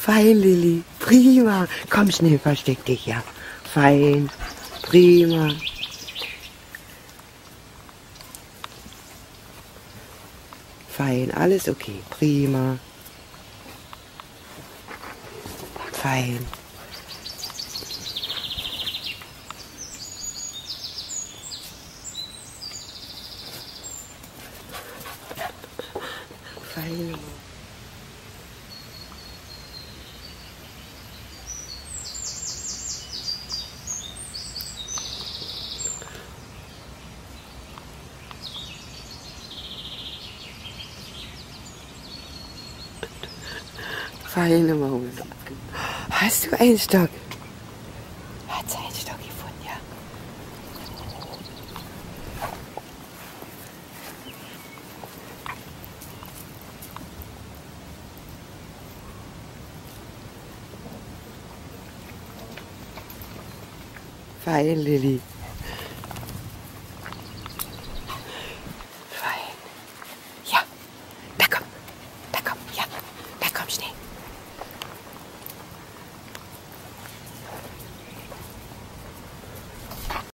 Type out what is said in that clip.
Fein, Lilly. Prima. Komm schnell, versteck dich, ja. Fein. Prima. Fein, alles okay. Prima. Fein. Fein. Feine Maus. Hast du einen Stock? Hat sie einen Stock gefunden, ja? Fein, Lilly.